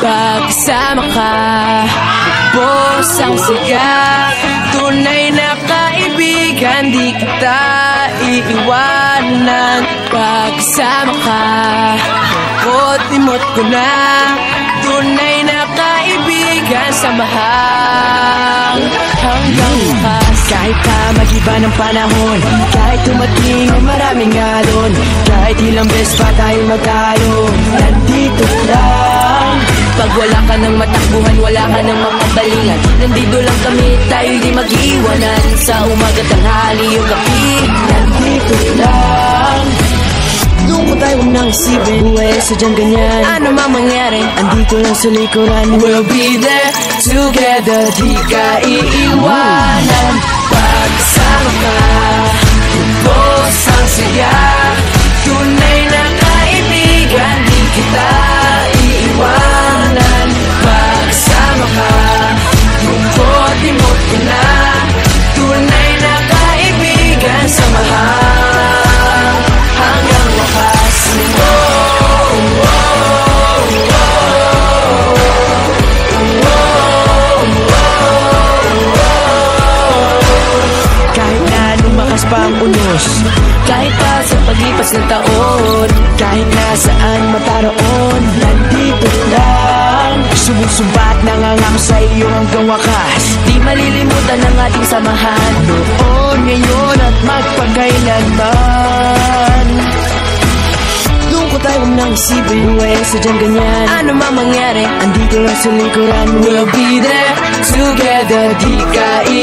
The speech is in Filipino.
Pagkasama ka Bos ang siga Tunay na kaibigan Di kita iiwanan. Pagkasama ka Kotimot ko na Tunay na kaibigan Samahan Hanggang wakas Kahit pa mag-iba ng panahon Kahit tumating ang maraming alon Kahit ilang beses pa tayo lang Pag wala ka ng matakbuhan Wala ka ng makabalingan Nandito lang kami Tayo di mag-iwanan. Sa umaga tanghali yung gabi Nandito lang. Doon ko tayo nang isipin. Buhay sa dyan ganyan. Ano man mangyari Andito lang sa likuran. We'll be there together. Di ka iiwanan. Pagsama ka. Ubos ang saya pa ang unos Kahit pa sa paglipas ng taon Kahit na saan mataroon Nandito lang Sumusumbat nangangako sa iyo hanggang wakas. Di malilimutan ang ating samahan Noon, ngayon at magpagkailanman doon ko tayo nang isipin Buhay sa dyan ganyan. Ano man mangyari Andito lang sa likuran We'll be there. Together Di ka iiwanan